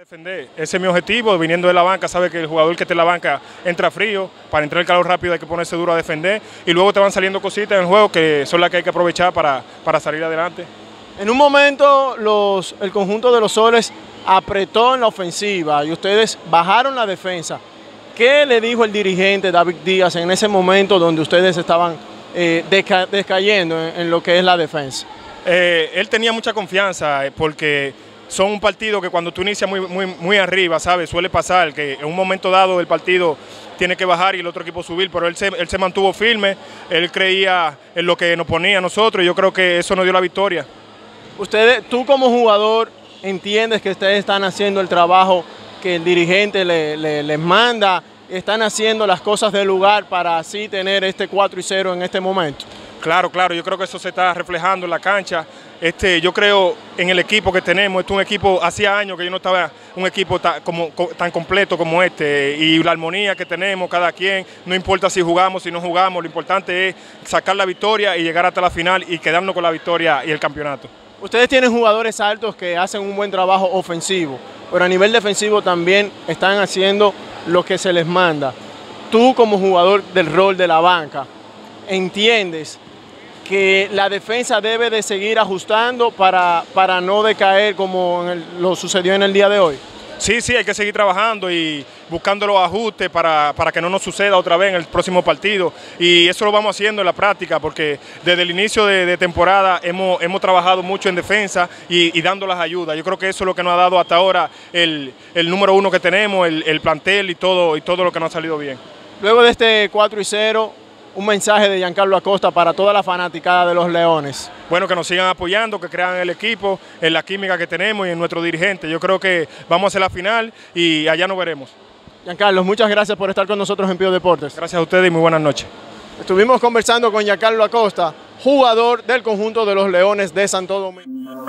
defender. Ese es mi objetivo, viniendo de la banca, sabe que el jugador que esté en la banca entra frío, para entrar el calor rápido hay que ponerse duro a defender y luego te van saliendo cositas en el juego que son las que hay que aprovechar para, para salir adelante. En un momento los, el conjunto de los soles apretó en la ofensiva y ustedes bajaron la defensa. ¿Qué le dijo el dirigente David Díaz en ese momento donde ustedes estaban eh, desca descayendo en, en, lo que es la defensa? Eh, él tenía mucha confianza eh, porque son un partido que cuando tú inicias muy, muy, muy arriba, ¿sabes? Suele pasar que en un momento dado del partido tiene que bajar y el otro equipo subir, pero él se, él se mantuvo firme, él creía en lo que nos ponía a nosotros y yo creo que eso nos dio la victoria. Ustedes, tú como jugador, entiendes que ustedes están haciendo el trabajo que el dirigente le, le, les manda, están haciendo las cosas del lugar para así tener este 4 y 0 en este momento. Claro, claro, yo creo que eso se está reflejando en la cancha. Este, yo creo en el equipo que tenemos, es un equipo, hacía años que yo no estaba un equipo tan, como, tan completo como este y la armonía que tenemos cada quien, no importa si jugamos, si no jugamos, lo importante es sacar la victoria y llegar hasta la final y quedarnos con la victoria y el campeonato. Ustedes tienen jugadores altos que hacen un buen trabajo ofensivo, pero a nivel defensivo también están haciendo lo que se les manda. Tú como jugador del rol de la banca, entiendes que la defensa debe de seguir ajustando para, para no decaer como el, lo sucedió en el día de hoy? Sí, sí, hay que seguir trabajando y buscando los ajustes para, para, que no nos suceda otra vez en el próximo partido. Y eso lo vamos haciendo en la práctica, porque desde el inicio de, de temporada hemos, hemos, trabajado mucho en defensa y, y, dando las ayudas. Yo creo que eso es lo que nos ha dado hasta ahora el, el número uno que tenemos, el, el, plantel y todo, y todo lo que nos ha salido bien. Luego de este 4 y 0, un mensaje de Giancarlo Acosta para toda la fanaticada de los Leones. Bueno, que nos sigan apoyando, que crean el equipo, en la química que tenemos y en nuestro dirigente. Yo creo que vamos a hacer la final y allá nos veremos. Giancarlo, muchas gracias por estar con nosotros en Pío Deportes. Gracias a ustedes y muy buenas noches. Estuvimos conversando con Giancarlo Acosta, jugador del conjunto de los Leones de Santo Domingo.